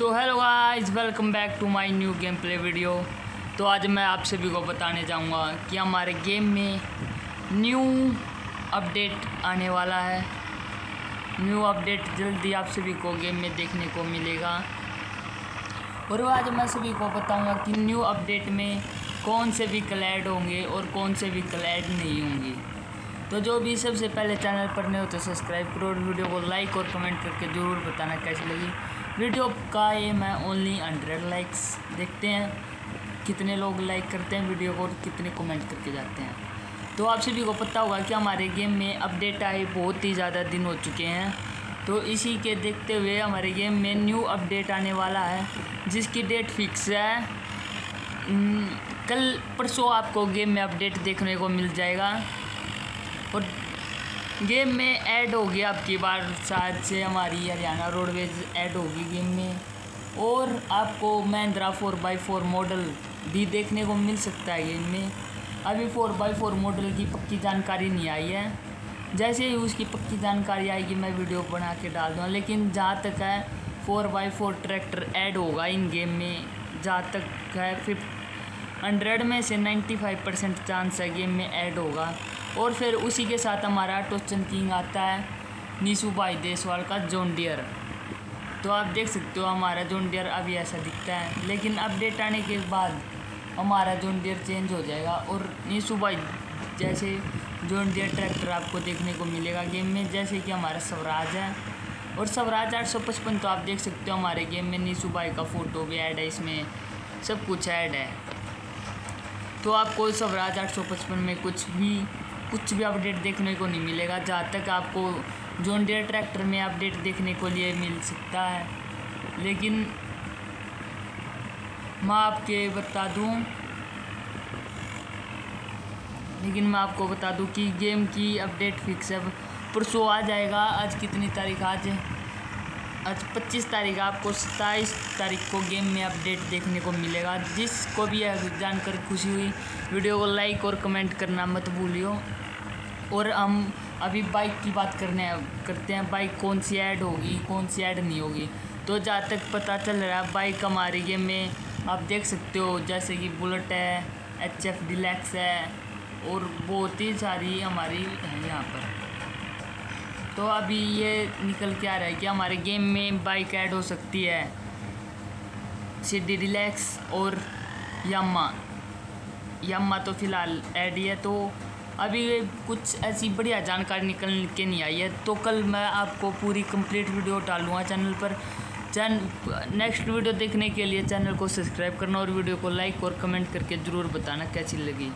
तो hello guys welcome back to my new game play video तो आज मैं आप सभी को बताने जाऊँगा कि हमारे गेम में न्यू अपडेट आने वाला है। न्यू अपडेट जल्दी आप सभी को गेम में देखने को मिलेगा। और आज मैं सभी को बताऊँगा कि न्यू अपडेट में कौन से व्हीकल ऐड होंगे और कौन से व्हीकल ऐड नहीं होंगे। तो जो भी सबसे पहले चैनल पर नहीं हो तो सब्सक्राइब करो और वीडियो को लाइक और कमेंट करके ज़रूर बताना कैसी लगी। वीडियो का ये मैं ओनली हंड्रेड लाइक्स देखते हैं। कितने लोग लाइक करते हैं वीडियो को और कितने कमेंट करके जाते हैं। तो आप सभी को पता होगा कि हमारे गेम में अपडेट आए बहुत ही ज़्यादा दिन हो चुके हैं। तो इसी के देखते हुए हमारे गेम में न्यू अपडेट आने वाला है, जिसकी डेट फिक्स है। कल परसों आपको गेम में अपडेट देखने को मिल जाएगा। और गेम में ऐड होगी आपकी बार, शायद से हमारी हरियाणा रोडवेज़ ऐड होगी गेम में। और आपको Mahindra four by four model भी देखने को मिल सकता है गेम में। अभी फोर बाई फोर मॉडल की पक्की जानकारी नहीं आई है। जैसे ही उसकी पक्की जानकारी आएगी, मैं वीडियो बना के डाल दूँगा। लेकिन जहाँ तक है four by four tractor add होगा इन गेम में। जहाँ तक है फिर हंड्रेड में से नाइन्टी फाइव परसेंट चांस है गेम में ऐड होगा। और फिर उसी के साथ हमारा टोचन किंग आता है नीसू भाई देसवाल का जोन डियर। तो आप देख सकते हो हमारा जोन डियर अभी ऐसा दिखता है, लेकिन अपडेट आने के बाद हमारा जोन डियर चेंज हो जाएगा और नीसू भाई जैसे जोन डियर ट्रैक्टर आपको देखने को मिलेगा गेम में, जैसे कि हमारा स्वराज है। और स्वराज आठ सौ पचपन तो आप देख सकते हो हमारे गेम में नीसू भाई का फ़ोटो भी ऐड है, इसमें सब कुछ ऐड है। तो आपको स्वराज आठ सौ पचपन में कुछ भी कुछ भी अपडेट देखने को नहीं मिलेगा। जहाँ तक आपको जोन डियर ट्रैक्टर में अपडेट देखने को लिए मिल सकता है। लेकिन मैं आपके बता दूँ, लेकिन मैं आपको बता दूँ कि गेम की अपडेट फिक्स है। परसों आ जाएगा। आज कितनी तारीख आज? आज 25 तारीख आपको 27 तारीख को गेम में अपडेट देखने को मिलेगा। जिसको भी यह जानकर खुशी हुई, वीडियो को लाइक और कमेंट करना मत भूलियो। और हम अभी बाइक की बात करने करते हैं। बाइक कौन सी ऐड होगी, कौन सी ऐड नहीं होगी? तो जहाँ तक पता चल रहा है, बाइक हमारी गेम में आप देख सकते हो, जैसे कि बुलेट है एच एफ़ है और बहुत ही सारी हमारी है यहाँ पर। तो अभी ये निकल के आ रहा है कि हमारे गेम में बाइक ऐड हो सकती है। सी रिलैक्स और यम्मा यम्मा तो फ़िलहाल ऐड ही है तो अभी कुछ ऐसी बढ़िया जानकारी निकल के नहीं आई है। तो कल मैं आपको पूरी कंप्लीट वीडियो डालूँगा चैनल पर। चैन नेक्स्ट वीडियो देखने के लिए चैनल को सब्सक्राइब करना और वीडियो को लाइक और कमेंट करके ज़रूर बताना कैसी लगी।